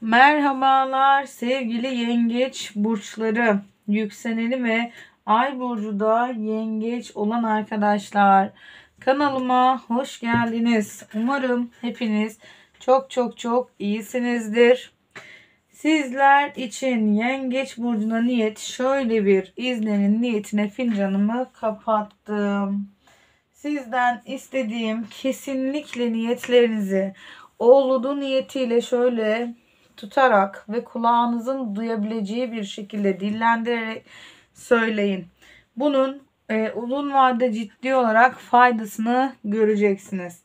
Merhabalar sevgili yengeç burçları, yükseleni ve ay burcu da yengeç olan arkadaşlar. Kanalıma hoş geldiniz. Umarım hepiniz çok çok çok iyisinizdir. Sizler için yengeç burcuna niyet şöyle bir izlenin niyetine fincanımı kapattım. Sizden istediğim kesinlikle niyetlerinizi oğludu niyetiyle şöyle tutarak ve kulağınızın duyabileceği bir şekilde dillendirerek söyleyin. Bunun e, uzun vade ciddi olarak faydasını göreceksiniz.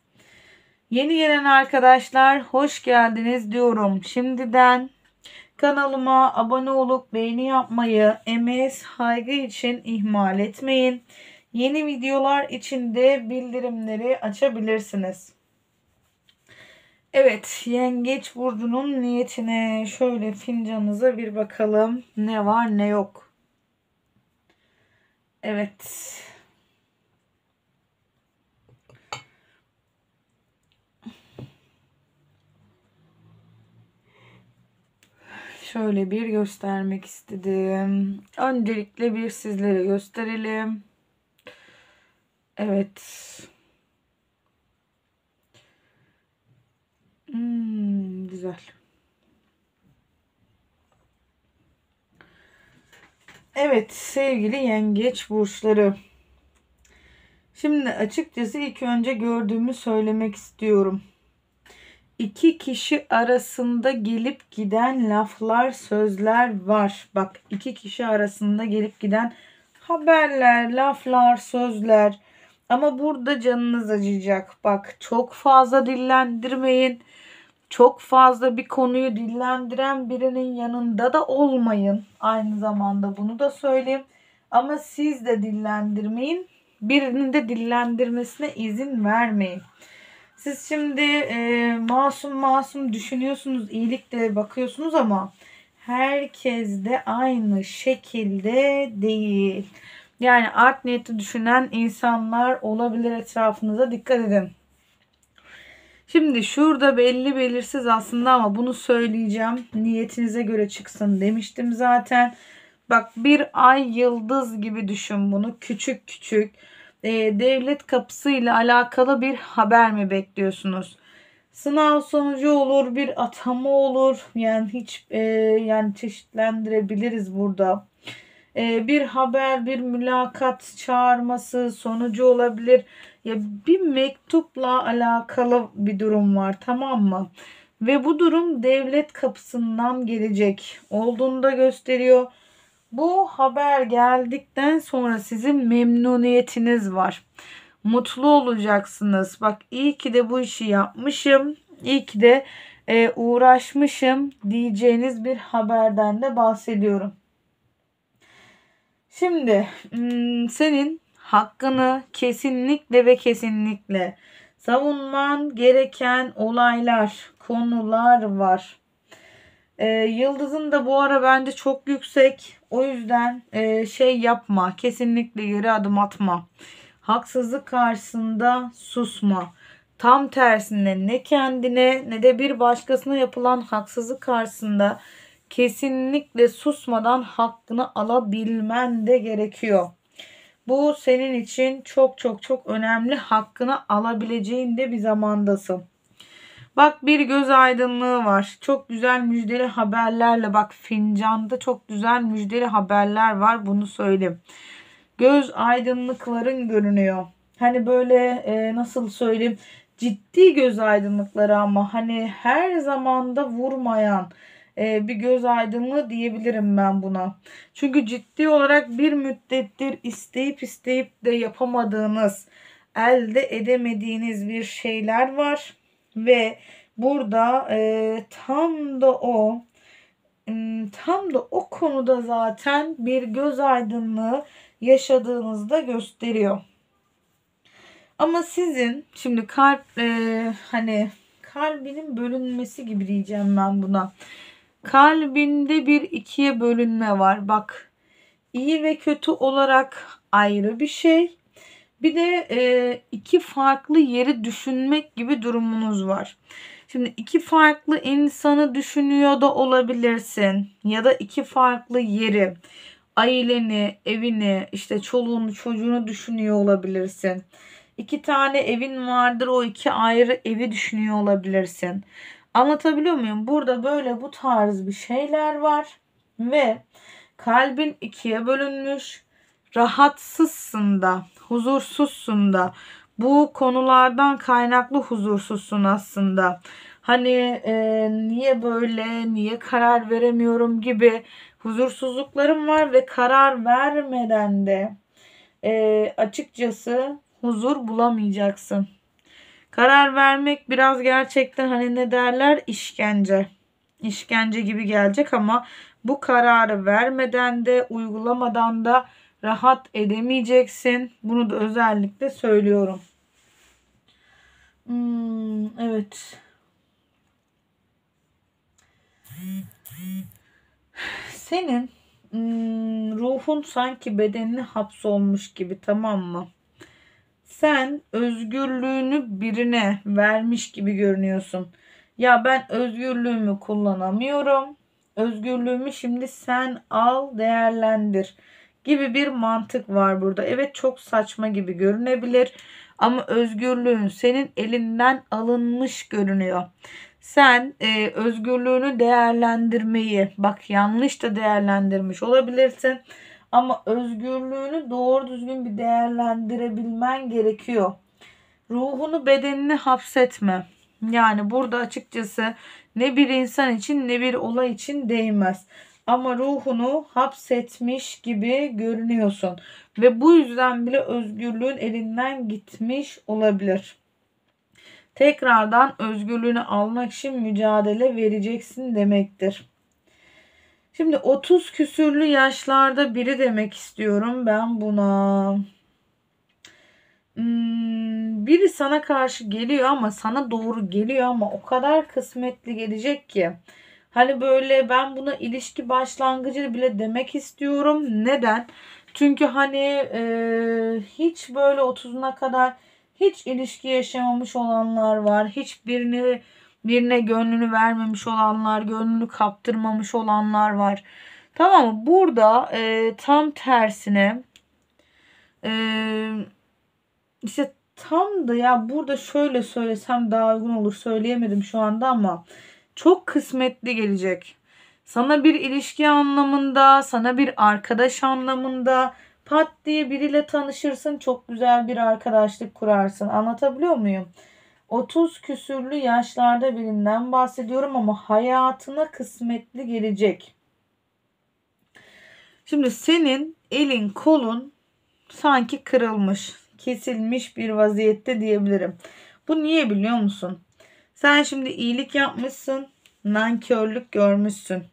Yeni gelen arkadaşlar hoş geldiniz diyorum. Şimdiden kanalıma abone olup beğeni yapmayı, emeğe saygı için ihmal etmeyin. Yeni videolar için de bildirimleri açabilirsiniz. Evet, Yengeç burcunun niyetine şöyle fincanınıza bir bakalım. Ne var ne yok. Evet. Şöyle bir göstermek istedim. Öncelikle bir sizlere gösterelim. Evet. Hmm, güzel. Evet sevgili yengeç burçları. Şimdi açıkçası ilk önce gördüğümü söylemek istiyorum. İki kişi arasında gelip giden laflar, sözler var. Bak iki kişi arasında gelip giden haberler, laflar, sözler. Ama burada canınız acıyacak. Bak çok fazla dillendirmeyin çok fazla bir konuyu dillendiren birinin yanında da olmayın. Aynı zamanda bunu da söyleyeyim. Ama siz de dillendirmeyin. Birinin de dillendirmesine izin vermeyin. Siz şimdi e, masum masum düşünüyorsunuz, iyilikle bakıyorsunuz ama herkes de aynı şekilde değil. Yani art niyeti düşünen insanlar olabilir etrafınıza dikkat edin. Şimdi şurada belli belirsiz aslında ama bunu söyleyeceğim. Niyetinize göre çıksın demiştim zaten. Bak bir ay yıldız gibi düşün bunu. Küçük küçük. E, devlet kapısıyla alakalı bir haber mi bekliyorsunuz? Sınav sonucu olur, bir atama olur. Yani hiç e, yani çeşitlendirebiliriz burada. E, bir haber, bir mülakat çağırması sonucu olabilir ya bir mektupla alakalı bir durum var tamam mı? Ve bu durum devlet kapısından gelecek olduğunu da gösteriyor. Bu haber geldikten sonra sizin memnuniyetiniz var. Mutlu olacaksınız. Bak iyi ki de bu işi yapmışım. İyi ki de e, uğraşmışım diyeceğiniz bir haberden de bahsediyorum. Şimdi hmm, senin hakkını kesinlikle ve kesinlikle savunman gereken olaylar, konular var. Ee, yıldızın da bu ara bence çok yüksek. O yüzden e, şey yapma. Kesinlikle geri adım atma. Haksızlık karşısında susma. Tam tersine ne kendine ne de bir başkasına yapılan haksızlık karşısında kesinlikle susmadan hakkını alabilmen de gerekiyor. Bu senin için çok çok çok önemli. Hakkını alabileceğin de bir zamandasın. Bak bir göz aydınlığı var. Çok güzel müjdeli haberlerle bak fincanda çok güzel müjdeli haberler var. Bunu söyleyeyim. Göz aydınlıkların görünüyor. Hani böyle e, nasıl söyleyeyim ciddi göz aydınlıkları ama hani her zamanda vurmayan bir göz aydınlığı diyebilirim ben buna. Çünkü ciddi olarak bir müddettir isteyip isteyip de yapamadığınız, elde edemediğiniz bir şeyler var ve burada e, tam da o tam da o konuda zaten bir göz aydınlığı yaşadığınızda gösteriyor. Ama sizin şimdi kalp e, hani kalbinin bölünmesi gibi diyeceğim ben buna. Kalbinde bir ikiye bölünme var. Bak iyi ve kötü olarak ayrı bir şey. Bir de e, iki farklı yeri düşünmek gibi durumunuz var. Şimdi iki farklı insanı düşünüyor da olabilirsin. Ya da iki farklı yeri, aileni, evini, işte çoluğunu, çocuğunu düşünüyor olabilirsin. İki tane evin vardır o iki ayrı evi düşünüyor olabilirsin. Anlatabiliyor muyum? Burada böyle bu tarz bir şeyler var ve kalbin ikiye bölünmüş. Rahatsızsın da, huzursuzsun da. Bu konulardan kaynaklı huzursuzsun aslında. Hani e, niye böyle, niye karar veremiyorum gibi huzursuzluklarım var ve karar vermeden de e, açıkçası huzur bulamayacaksın. Karar vermek biraz gerçekten hani ne derler işkence. İşkence gibi gelecek ama bu kararı vermeden de uygulamadan da rahat edemeyeceksin. Bunu da özellikle söylüyorum. Hmm, evet. Senin hmm, ruhun sanki bedenine hapsolmuş gibi tamam mı? Sen özgürlüğünü birine vermiş gibi görünüyorsun. Ya ben özgürlüğümü kullanamıyorum. Özgürlüğümü şimdi sen al, değerlendir gibi bir mantık var burada. Evet çok saçma gibi görünebilir ama özgürlüğün senin elinden alınmış görünüyor. Sen e, özgürlüğünü değerlendirmeyi bak yanlış da değerlendirmiş olabilirsin ama özgürlüğünü doğru düzgün bir değerlendirebilmen gerekiyor. Ruhunu bedenini hapsetme. Yani burada açıkçası ne bir insan için ne bir olay için değmez. Ama ruhunu hapsetmiş gibi görünüyorsun. Ve bu yüzden bile özgürlüğün elinden gitmiş olabilir. Tekrardan özgürlüğünü almak için mücadele vereceksin demektir. Şimdi 30 küsürlü yaşlarda biri demek istiyorum ben buna. Hmm, biri sana karşı geliyor ama sana doğru geliyor ama o kadar kısmetli gelecek ki. Hani böyle ben buna ilişki başlangıcı bile demek istiyorum. Neden? Çünkü hani e, hiç böyle 30'una kadar hiç ilişki yaşamamış olanlar var. Hiç birini birine gönlünü vermemiş olanlar, gönlünü kaptırmamış olanlar var. Tamam mı? Burada e, tam tersine e, işte tam da ya burada şöyle söylesem daha uygun olur söyleyemedim şu anda ama çok kısmetli gelecek. Sana bir ilişki anlamında, sana bir arkadaş anlamında pat diye biriyle tanışırsın, çok güzel bir arkadaşlık kurarsın. Anlatabiliyor muyum? 30 küsürlü yaşlarda birinden bahsediyorum ama hayatına kısmetli gelecek. Şimdi senin elin kolun sanki kırılmış, kesilmiş bir vaziyette diyebilirim. Bu niye biliyor musun? Sen şimdi iyilik yapmışsın, nankörlük görmüşsün.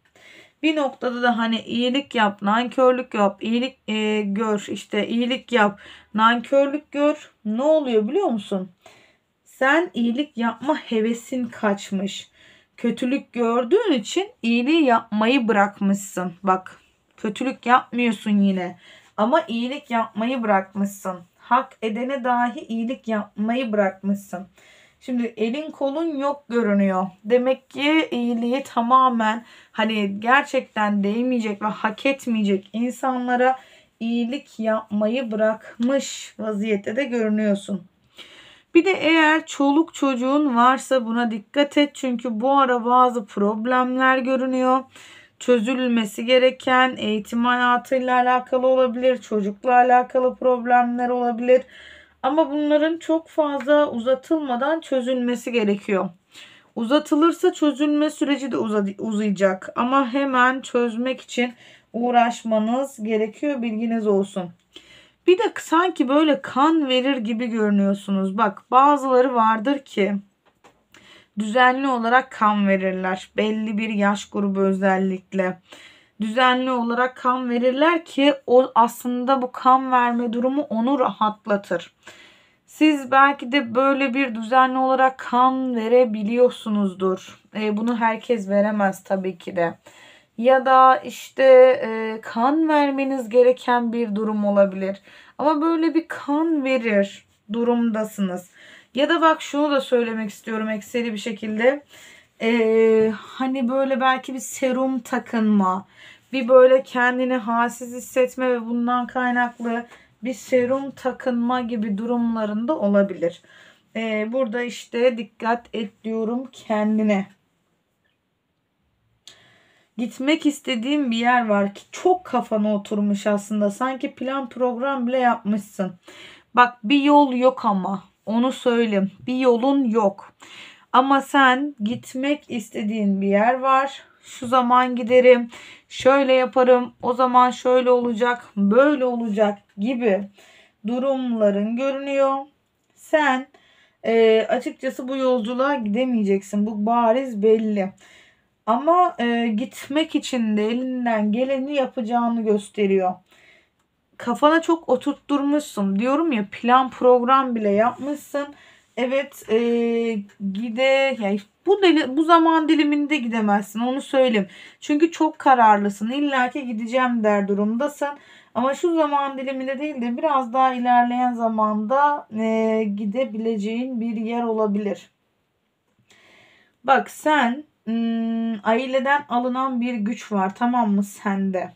Bir noktada da hani iyilik yap, nankörlük yap, iyilik e, gör, işte iyilik yap, nankörlük gör. Ne oluyor biliyor musun? Sen iyilik yapma hevesin kaçmış. Kötülük gördüğün için iyiliği yapmayı bırakmışsın. Bak kötülük yapmıyorsun yine. Ama iyilik yapmayı bırakmışsın. Hak edene dahi iyilik yapmayı bırakmışsın. Şimdi elin kolun yok görünüyor. Demek ki iyiliği tamamen hani gerçekten değmeyecek ve hak etmeyecek insanlara iyilik yapmayı bırakmış vaziyette de görünüyorsun. Bir de eğer çoluk çocuğun varsa buna dikkat et. Çünkü bu ara bazı problemler görünüyor. Çözülmesi gereken eğitim hayatıyla alakalı olabilir. Çocukla alakalı problemler olabilir. Ama bunların çok fazla uzatılmadan çözülmesi gerekiyor. Uzatılırsa çözülme süreci de uzayacak. Ama hemen çözmek için uğraşmanız gerekiyor. Bilginiz olsun. Bir de sanki böyle kan verir gibi görünüyorsunuz. Bak bazıları vardır ki düzenli olarak kan verirler. Belli bir yaş grubu özellikle. Düzenli olarak kan verirler ki o aslında bu kan verme durumu onu rahatlatır. Siz belki de böyle bir düzenli olarak kan verebiliyorsunuzdur. E, bunu herkes veremez tabii ki de ya da işte e, kan vermeniz gereken bir durum olabilir. Ama böyle bir kan verir durumdasınız. Ya da bak şunu da söylemek istiyorum ekseri bir şekilde. Ee, hani böyle belki bir serum takınma, bir böyle kendini halsiz hissetme ve bundan kaynaklı bir serum takınma gibi durumlarında olabilir. Ee, burada işte dikkat et diyorum kendine. Gitmek istediğim bir yer var ki çok kafana oturmuş aslında. Sanki plan program bile yapmışsın. Bak bir yol yok ama onu söyleyeyim. Bir yolun yok. Ama sen gitmek istediğin bir yer var. Şu zaman giderim. Şöyle yaparım. O zaman şöyle olacak. Böyle olacak gibi durumların görünüyor. Sen e, açıkçası bu yolculuğa gidemeyeceksin. Bu bariz belli. Ama e, gitmek için de elinden geleni yapacağını gösteriyor. Kafana çok oturtturmuşsun. Diyorum ya plan program bile yapmışsın. Evet e, gide yani bu deli, bu zaman diliminde gidemezsin onu söyleyeyim. Çünkü çok kararlısın. İlla ki gideceğim der durumdasın. Ama şu zaman diliminde değil de biraz daha ilerleyen zamanda e, gidebileceğin bir yer olabilir. Bak sen hmm, aileden alınan bir güç var tamam mı sende?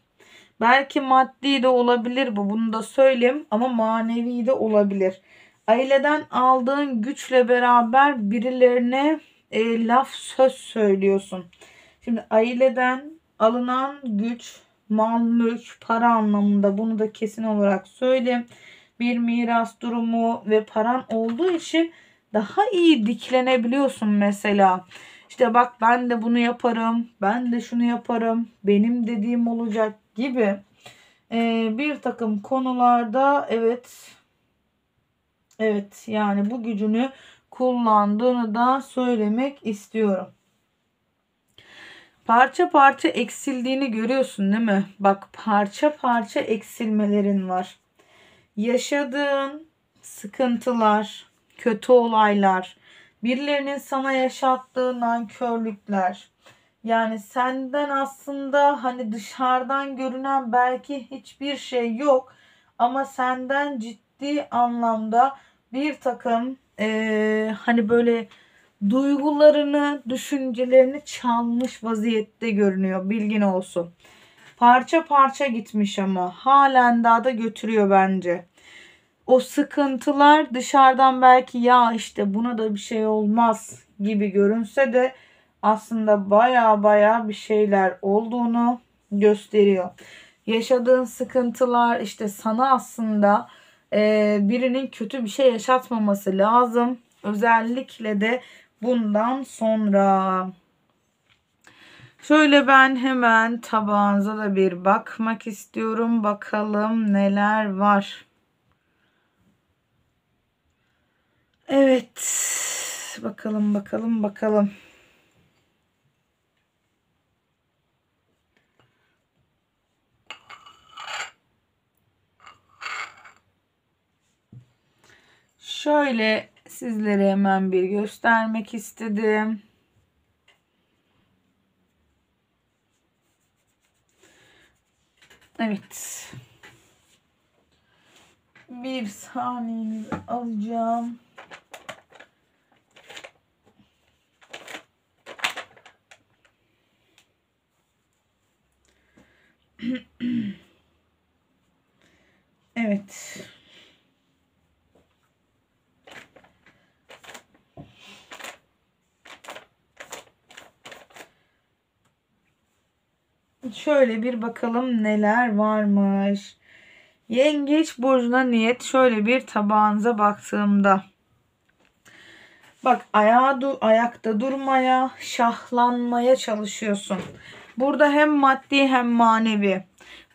Belki maddi de olabilir bu bunu da söyleyeyim ama manevi de olabilir. Aileden aldığın güçle beraber birilerine e, laf söz söylüyorsun. Şimdi aileden alınan güç mal, mülk, para anlamında bunu da kesin olarak söyleyeyim. Bir miras durumu ve paran olduğu için daha iyi diklenebiliyorsun mesela. İşte bak ben de bunu yaparım, ben de şunu yaparım, benim dediğim olacak gibi ee, bir takım konularda evet evet yani bu gücünü kullandığını da söylemek istiyorum. Parça parça eksildiğini görüyorsun değil mi? Bak parça parça eksilmelerin var. Yaşadığın sıkıntılar, kötü olaylar, birilerinin sana yaşattığı nankörlükler. Yani senden aslında hani dışarıdan görünen belki hiçbir şey yok ama senden ciddi anlamda bir takım e, hani böyle duygularını, düşüncelerini çalmış vaziyette görünüyor. Bilgin olsun. Parça parça gitmiş ama halen daha da götürüyor bence. O sıkıntılar dışarıdan belki ya işte buna da bir şey olmaz gibi görünse de aslında baya baya bir şeyler olduğunu gösteriyor. Yaşadığın sıkıntılar işte sana aslında e, birinin kötü bir şey yaşatmaması lazım. Özellikle de bundan sonra. Şöyle ben hemen tabağınıza da bir bakmak istiyorum. Bakalım neler var. Evet. Bakalım bakalım bakalım. Şöyle sizlere hemen bir göstermek istedim. Evet. Bir saniyenizi alacağım. evet. Şöyle bir bakalım neler varmış. Yengeç burcuna niyet şöyle bir tabağınıza baktığımda. Bak ayağa dur, ayakta durmaya, şahlanmaya çalışıyorsun. Burada hem maddi hem manevi.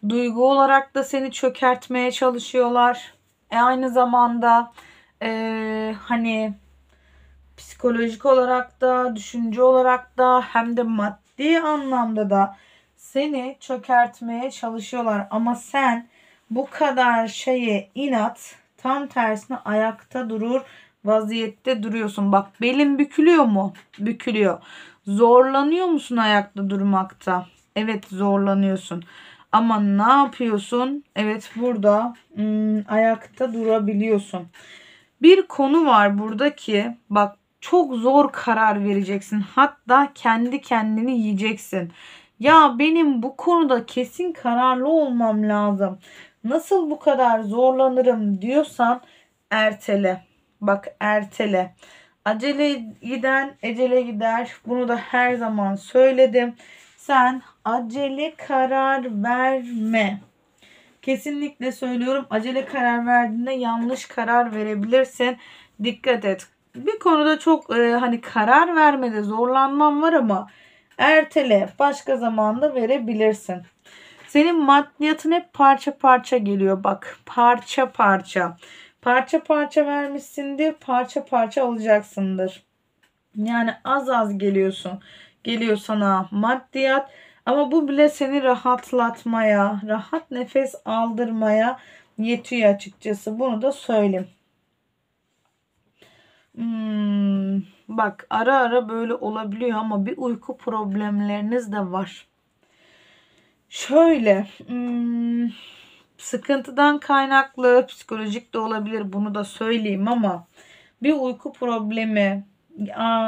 Duygu olarak da seni çökertmeye çalışıyorlar. E aynı zamanda e, hani psikolojik olarak da, düşünce olarak da hem de maddi anlamda da seni çökertmeye çalışıyorlar ama sen bu kadar şeye inat tam tersine ayakta durur vaziyette duruyorsun. Bak belin bükülüyor mu? Bükülüyor. Zorlanıyor musun ayakta durmakta? Evet zorlanıyorsun. Ama ne yapıyorsun? Evet burada ım, ayakta durabiliyorsun. Bir konu var burada ki bak çok zor karar vereceksin. Hatta kendi kendini yiyeceksin. Ya benim bu konuda kesin kararlı olmam lazım. Nasıl bu kadar zorlanırım diyorsan ertele. Bak ertele. Acele giden ecele gider. Bunu da her zaman söyledim. Sen acele karar verme. Kesinlikle söylüyorum. Acele karar verdiğinde yanlış karar verebilirsin. Dikkat et. Bir konuda çok e, hani karar vermede zorlanmam var ama ertele başka zamanda verebilirsin. Senin maddiyatın hep parça parça geliyor bak parça parça. Parça parça vermişsindir parça parça alacaksındır. Yani az az geliyorsun. Geliyor sana maddiyat ama bu bile seni rahatlatmaya, rahat nefes aldırmaya yetiyor açıkçası. Bunu da söyleyeyim. Hmm, bak ara ara böyle olabiliyor ama bir uyku problemleriniz de var. Şöyle hmm, sıkıntıdan kaynaklı psikolojik de olabilir bunu da söyleyeyim ama bir uyku problemi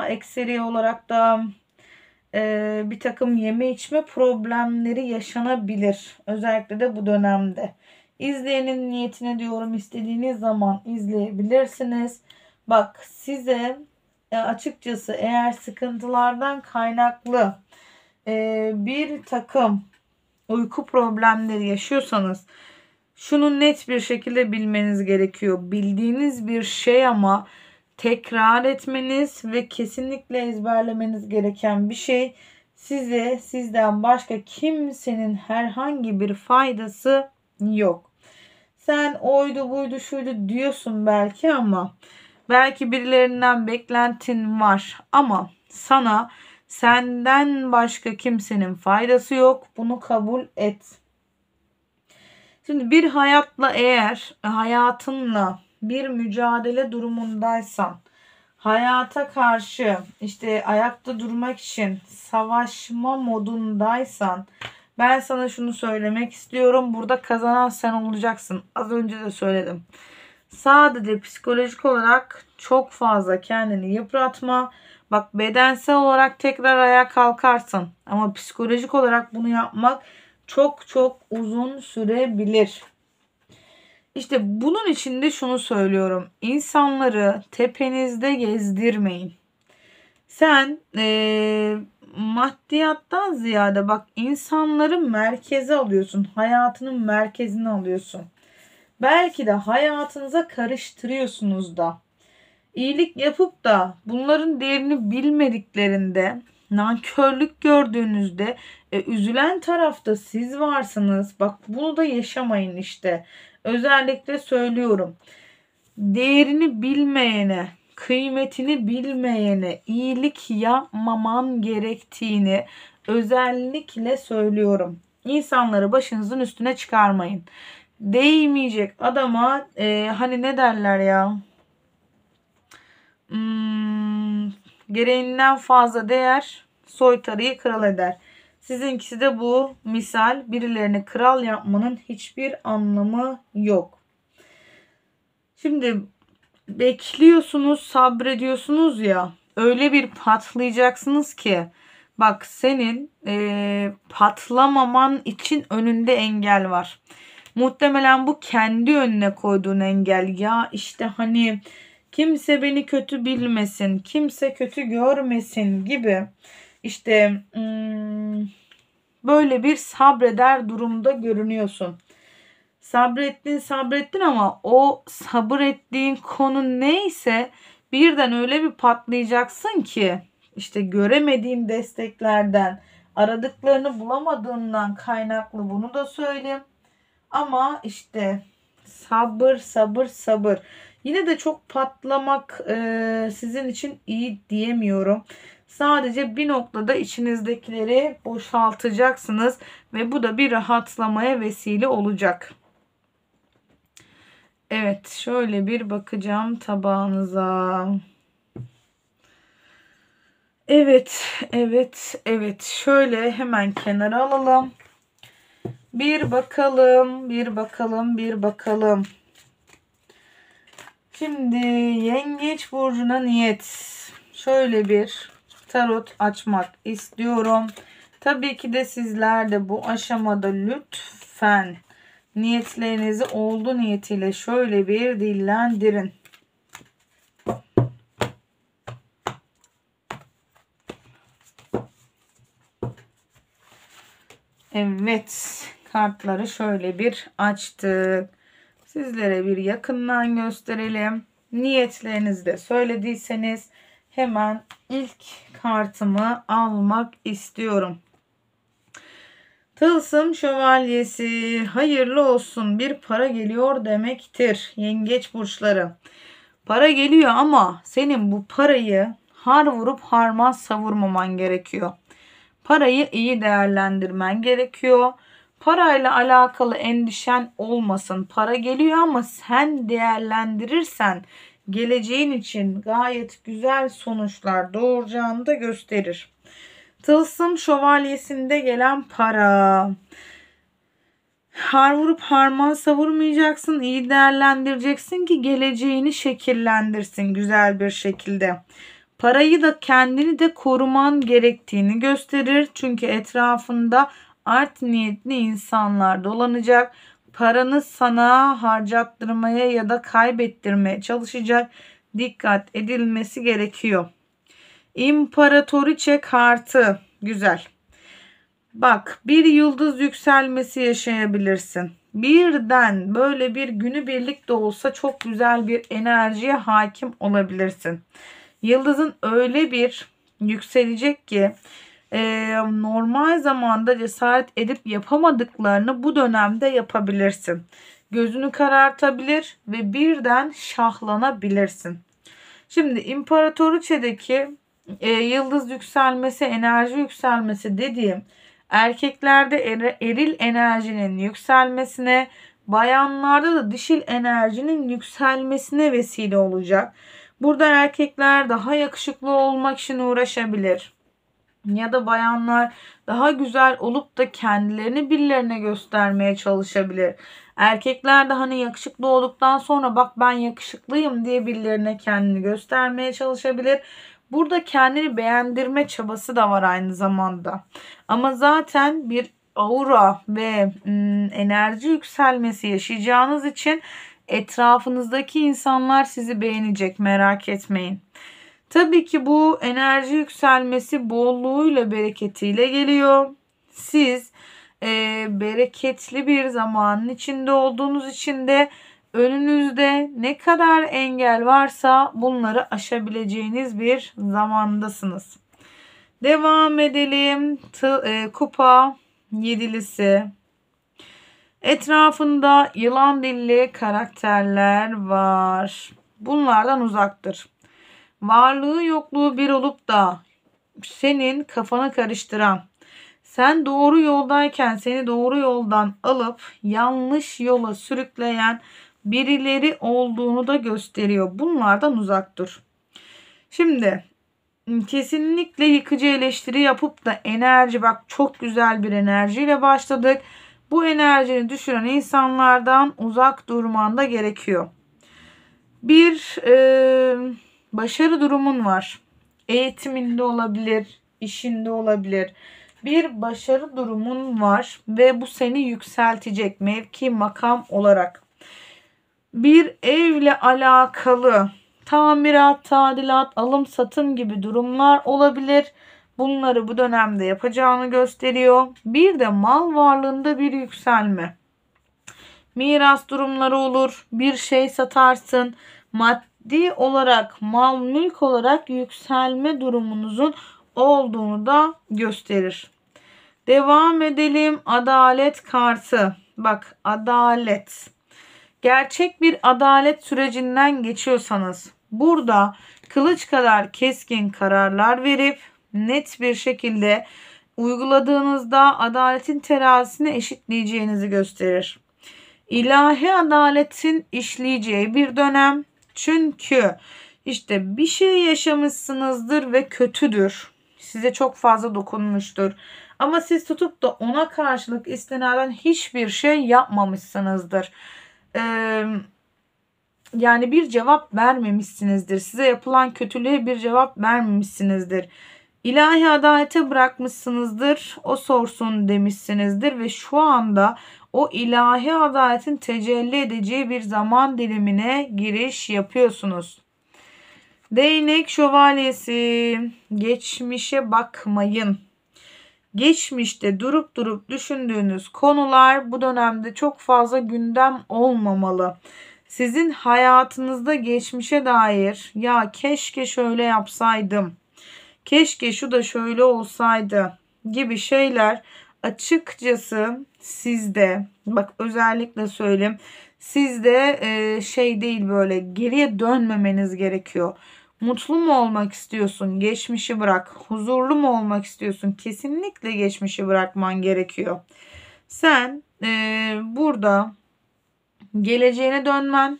ekseri olarak da e, bir takım yeme içme problemleri yaşanabilir. Özellikle de bu dönemde. İzleyenin niyetine diyorum istediğiniz zaman izleyebilirsiniz. Bak size açıkçası eğer sıkıntılardan kaynaklı e, bir takım uyku problemleri yaşıyorsanız şunu net bir şekilde bilmeniz gerekiyor. Bildiğiniz bir şey ama tekrar etmeniz ve kesinlikle ezberlemeniz gereken bir şey. Size sizden başka kimsenin herhangi bir faydası yok. Sen oydu buydu şuydu diyorsun belki ama belki birilerinden beklentin var ama sana senden başka kimsenin faydası yok. Bunu kabul et. Şimdi bir hayatla eğer hayatınla bir mücadele durumundaysan hayata karşı işte ayakta durmak için savaşma modundaysan ben sana şunu söylemek istiyorum. Burada kazanan sen olacaksın. Az önce de söyledim. Sadece psikolojik olarak çok fazla kendini yıpratma. Bak bedensel olarak tekrar ayağa kalkarsın. Ama psikolojik olarak bunu yapmak çok çok uzun sürebilir. İşte bunun için de şunu söylüyorum. İnsanları tepenizde gezdirmeyin. Sen e, maddiyattan ziyade bak insanları merkeze alıyorsun. Hayatının merkezine alıyorsun. Belki de hayatınıza karıştırıyorsunuz da. İyilik yapıp da bunların değerini bilmediklerinde nankörlük gördüğünüzde e, üzülen tarafta siz varsınız. Bak bunu da yaşamayın işte. Özellikle söylüyorum. Değerini bilmeyene, kıymetini bilmeyene iyilik yapmaman gerektiğini özellikle söylüyorum. İnsanları başınızın üstüne çıkarmayın. Değmeyecek adama e, hani ne derler ya? Hmm, gereğinden fazla değer soytarıyı kral eder. Sizinkisi de bu misal birilerini kral yapmanın hiçbir anlamı yok. Şimdi bekliyorsunuz, sabrediyorsunuz ya. Öyle bir patlayacaksınız ki bak senin e, patlamaman için önünde engel var. Muhtemelen bu kendi önüne koyduğun engel. Ya işte hani kimse beni kötü bilmesin, kimse kötü görmesin gibi işte hmm, böyle bir sabreder durumda görünüyorsun. Sabrettin sabrettin ama o sabır ettiğin konu neyse birden öyle bir patlayacaksın ki işte göremediğin desteklerden aradıklarını bulamadığından kaynaklı bunu da söyleyeyim. Ama işte sabır sabır sabır. Yine de çok patlamak e, sizin için iyi diyemiyorum. Sadece bir noktada içinizdekileri boşaltacaksınız ve bu da bir rahatlamaya vesile olacak. Evet, şöyle bir bakacağım tabağınıza. Evet, evet, evet. Şöyle hemen kenara alalım. Bir bakalım, bir bakalım, bir bakalım. Şimdi yengeç burcuna niyet. Şöyle bir tarot açmak istiyorum. Tabii ki de sizler de bu aşamada lütfen niyetlerinizi oldu niyetiyle şöyle bir dillendirin. Evet kartları şöyle bir açtık. Sizlere bir yakından gösterelim. Niyetlerinizi de söylediyseniz hemen ilk kartımı almak istiyorum. Tılsım şövalyesi hayırlı olsun bir para geliyor demektir yengeç burçları. Para geliyor ama senin bu parayı har vurup harman savurmaman gerekiyor. Parayı iyi değerlendirmen gerekiyor. Parayla alakalı endişen olmasın. Para geliyor ama sen değerlendirirsen geleceğin için gayet güzel sonuçlar doğuracağını da gösterir. Tılsım şövalyesinde gelen para. Har vurup harman savurmayacaksın. iyi değerlendireceksin ki geleceğini şekillendirsin güzel bir şekilde. Parayı da kendini de koruman gerektiğini gösterir. Çünkü etrafında art niyetli insanlar dolanacak. Paranı sana harcattırmaya ya da kaybettirmeye çalışacak. Dikkat edilmesi gerekiyor. İmparatoriçe kartı. Güzel. Bak bir yıldız yükselmesi yaşayabilirsin. Birden böyle bir günü birlik de olsa çok güzel bir enerjiye hakim olabilirsin. Yıldızın öyle bir yükselecek ki e, normal zamanda cesaret edip yapamadıklarını bu dönemde yapabilirsin. Gözünü karartabilir ve birden şahlanabilirsin. Şimdi İmparatoriçe'deki e, yıldız yükselmesi, enerji yükselmesi dediğim erkeklerde er, eril enerjinin yükselmesine, bayanlarda da dişil enerjinin yükselmesine vesile olacak. Burada erkekler daha yakışıklı olmak için uğraşabilir. Ya da bayanlar daha güzel olup da kendilerini birilerine göstermeye çalışabilir. Erkekler de hani yakışıklı olduktan sonra bak ben yakışıklıyım diye birilerine kendini göstermeye çalışabilir. Burada kendini beğendirme çabası da var aynı zamanda. Ama zaten bir aura ve enerji yükselmesi yaşayacağınız için etrafınızdaki insanlar sizi beğenecek merak etmeyin. Tabii ki bu enerji yükselmesi bolluğuyla bereketiyle geliyor. Siz e, bereketli bir zamanın içinde olduğunuz için de önünüzde ne kadar engel varsa bunları aşabileceğiniz bir zamandasınız. Devam edelim. T e, kupa yedilisi. Etrafında yılan dilli karakterler var. Bunlardan uzaktır. Varlığı yokluğu bir olup da senin kafanı karıştıran, sen doğru yoldayken seni doğru yoldan alıp yanlış yola sürükleyen birileri olduğunu da gösteriyor. Bunlardan uzak dur. Şimdi kesinlikle yıkıcı eleştiri yapıp da enerji bak çok güzel bir enerjiyle başladık. Bu enerjini düşüren insanlardan uzak durman da gerekiyor. Bir e, başarı durumun var. Eğitiminde olabilir, işinde olabilir. Bir başarı durumun var ve bu seni yükseltecek mevki makam olarak. Bir evle alakalı tamirat, tadilat, alım satım gibi durumlar olabilir. Bunları bu dönemde yapacağını gösteriyor. Bir de mal varlığında bir yükselme. Miras durumları olur. Bir şey satarsın. Maddi olarak, mal mülk olarak yükselme durumunuzun olduğunu da gösterir. Devam edelim. Adalet kartı. Bak adalet. Gerçek bir adalet sürecinden geçiyorsanız burada kılıç kadar keskin kararlar verip net bir şekilde uyguladığınızda adaletin terazisini eşitleyeceğinizi gösterir. İlahi adaletin işleyeceği bir dönem. Çünkü işte bir şey yaşamışsınızdır ve kötüdür. Size çok fazla dokunmuştur. Ama siz tutup da ona karşılık istinaden hiçbir şey yapmamışsınızdır. Ee, yani bir cevap vermemişsinizdir. Size yapılan kötülüğe bir cevap vermemişsinizdir. İlahi adalete bırakmışsınızdır. O sorsun demişsinizdir ve şu anda o ilahi adaletin tecelli edeceği bir zaman dilimine giriş yapıyorsunuz. Değnek şövalyesi. Geçmişe bakmayın. Geçmişte durup durup düşündüğünüz konular bu dönemde çok fazla gündem olmamalı. Sizin hayatınızda geçmişe dair ya keşke şöyle yapsaydım. Keşke şu da şöyle olsaydı gibi şeyler açıkçası sizde bak özellikle söyleyeyim sizde e, şey değil böyle geriye dönmemeniz gerekiyor. Mutlu mu olmak istiyorsun? Geçmişi bırak. Huzurlu mu olmak istiyorsun? Kesinlikle geçmişi bırakman gerekiyor. Sen e, burada geleceğine dönmen,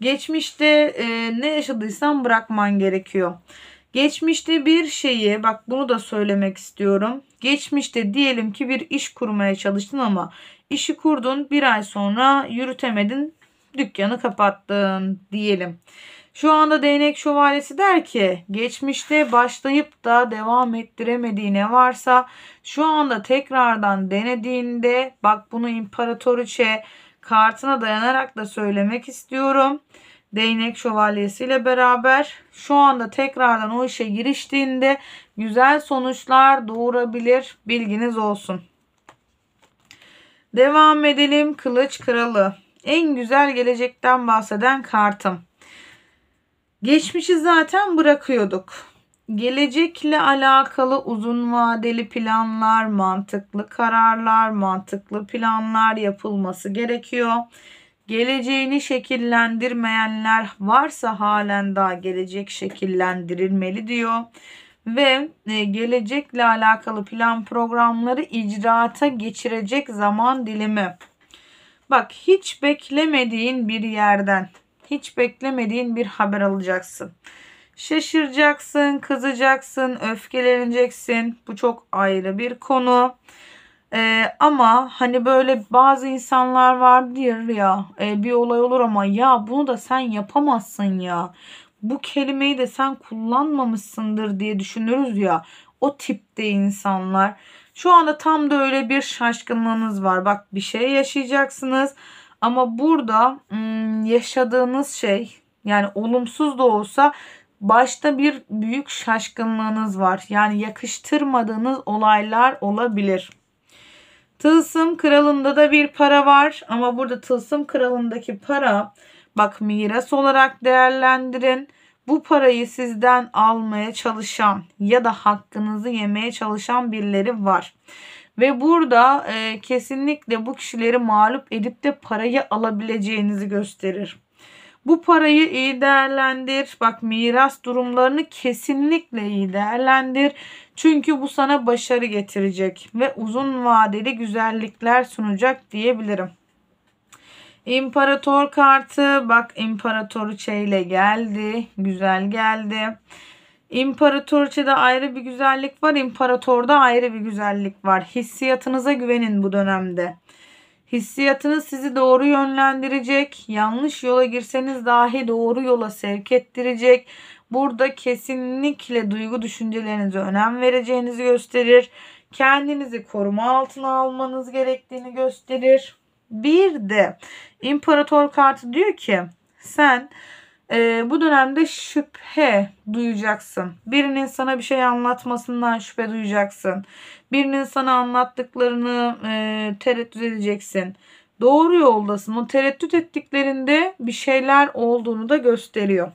geçmişte e, ne yaşadıysan bırakman gerekiyor. Geçmişte bir şeyi bak bunu da söylemek istiyorum. Geçmişte diyelim ki bir iş kurmaya çalıştın ama işi kurdun bir ay sonra yürütemedin dükkanı kapattın diyelim. Şu anda değnek şövalyesi der ki geçmişte başlayıp da devam ettiremediği ne varsa şu anda tekrardan denediğinde bak bunu imparatoriçe kartına dayanarak da söylemek istiyorum. Değnek şövalyesi ile beraber şu anda tekrardan o işe giriştiğinde güzel sonuçlar doğurabilir. Bilginiz olsun. Devam edelim. Kılıç Kralı. En güzel gelecekten bahseden kartım. Geçmişi zaten bırakıyorduk. Gelecekle alakalı uzun vadeli planlar, mantıklı kararlar, mantıklı planlar yapılması gerekiyor. Geleceğini şekillendirmeyenler varsa halen daha gelecek şekillendirilmeli diyor. Ve e, gelecekle alakalı plan programları icraata geçirecek zaman dilimi. Bak hiç beklemediğin bir yerden hiç beklemediğin bir haber alacaksın. Şaşıracaksın, kızacaksın, öfkeleneceksin. Bu çok ayrı bir konu. Ee, ama hani böyle bazı insanlar vardır ya e, bir olay olur ama ya bunu da sen yapamazsın ya. Bu kelimeyi de sen kullanmamışsındır diye düşünürüz ya. O tipte insanlar. Şu anda tam da öyle bir şaşkınlığınız var. Bak bir şey yaşayacaksınız ama burada yaşadığınız şey yani olumsuz da olsa başta bir büyük şaşkınlığınız var. Yani yakıştırmadığınız olaylar olabilir. Tılsım kralında da bir para var ama burada tılsım kralındaki para bak miras olarak değerlendirin. Bu parayı sizden almaya çalışan ya da hakkınızı yemeye çalışan birileri var. Ve burada e, kesinlikle bu kişileri mağlup edip de parayı alabileceğinizi gösterir. Bu parayı iyi değerlendir. Bak miras durumlarını kesinlikle iyi değerlendir. Çünkü bu sana başarı getirecek ve uzun vadeli güzellikler sunacak diyebilirim. İmparator kartı bak imparatoriçe geldi. Güzel geldi. İmparatoriçede ayrı bir güzellik var. İmparatorda ayrı bir güzellik var. Hissiyatınıza güvenin bu dönemde. Hissiyatınız sizi doğru yönlendirecek. Yanlış yola girseniz dahi doğru yola sevk ettirecek. Burada kesinlikle duygu düşüncelerinize önem vereceğinizi gösterir. Kendinizi koruma altına almanız gerektiğini gösterir. Bir de İmparator kartı diyor ki sen e, bu dönemde şüphe duyacaksın. Birinin sana bir şey anlatmasından şüphe duyacaksın. Birinin sana anlattıklarını e, tereddüt edeceksin. Doğru yoldasın. O tereddüt ettiklerinde bir şeyler olduğunu da gösteriyor.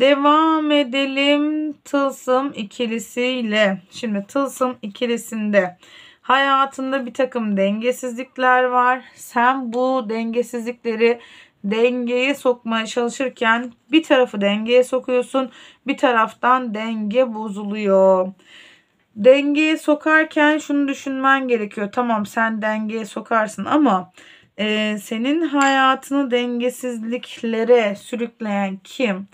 Devam edelim tılsım ikilisiyle. Şimdi tılsım ikilisinde hayatında bir takım dengesizlikler var. Sen bu dengesizlikleri dengeye sokmaya çalışırken bir tarafı dengeye sokuyorsun bir taraftan denge bozuluyor. Dengeye sokarken şunu düşünmen gerekiyor. Tamam sen dengeye sokarsın ama e, senin hayatını dengesizliklere sürükleyen kim?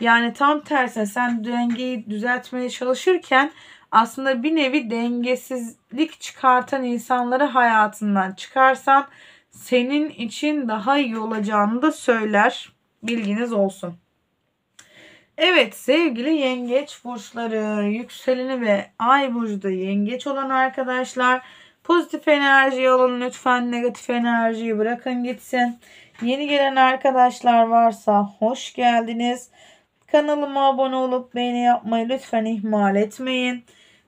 Yani tam tersi sen dengeyi düzeltmeye çalışırken aslında bir nevi dengesizlik çıkartan insanları hayatından çıkarsan senin için daha iyi olacağını da söyler. Bilginiz olsun. Evet sevgili yengeç burçları, yükseleni ve ay burcu yengeç olan arkadaşlar pozitif enerjiyi alın lütfen negatif enerjiyi bırakın gitsin. Yeni gelen arkadaşlar varsa hoş geldiniz. Kanalıma abone olup beğeni yapmayı lütfen ihmal etmeyin.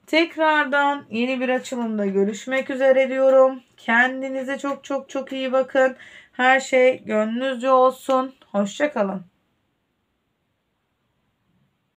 Tekrardan yeni bir açılımda görüşmek üzere diyorum. Kendinize çok çok çok iyi bakın. Her şey gönlünüzce olsun. Hoşçakalın.